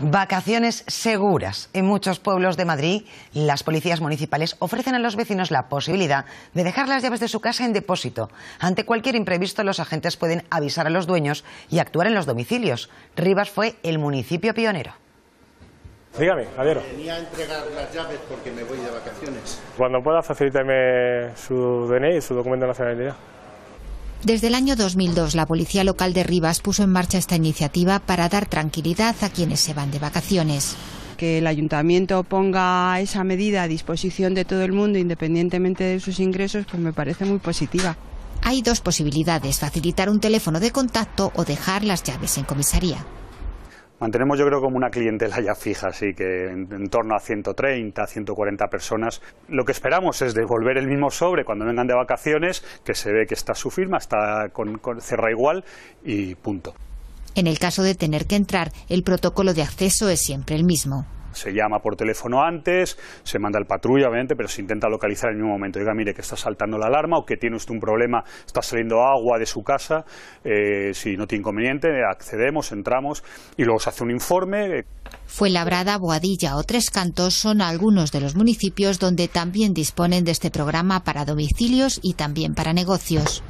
Vacaciones seguras. En muchos pueblos de Madrid, las policías municipales ofrecen a los vecinos la posibilidad de dejar las llaves de su casa en depósito. Ante cualquier imprevisto, los agentes pueden avisar a los dueños y actuar en los domicilios. Rivas fue el municipio pionero. Dígame, Javier. Venía a entregar las llaves porque me voy de vacaciones. Cuando pueda, facilítame su DNI y su documento de nacionalidad. Desde el año 2002, la Policía Local de Rivas puso en marcha esta iniciativa para dar tranquilidad a quienes se van de vacaciones. Que el ayuntamiento ponga esa medida a disposición de todo el mundo, independientemente de sus ingresos, pues me parece muy positiva. Hay dos posibilidades, facilitar un teléfono de contacto o dejar las llaves en comisaría. Mantenemos yo creo como una clientela ya fija, así que en, torno a 130, 140 personas. Lo que esperamos es devolver el mismo sobre cuando vengan de vacaciones, que se ve que está su firma, está con, con cerra igual y punto. En el caso de tener que entrar, el protocolo de acceso es siempre el mismo se llama por teléfono antes, se manda el patrulla, obviamente, pero se intenta localizar en mismo momento. Diga, mire, que está saltando la alarma o que tiene usted un problema, está saliendo agua de su casa, eh, si no tiene inconveniente, accedemos, entramos y luego se hace un informe. Fuenlabrada, Boadilla o Tres Cantos son algunos de los municipios donde también disponen de este programa para domicilios y también para negocios.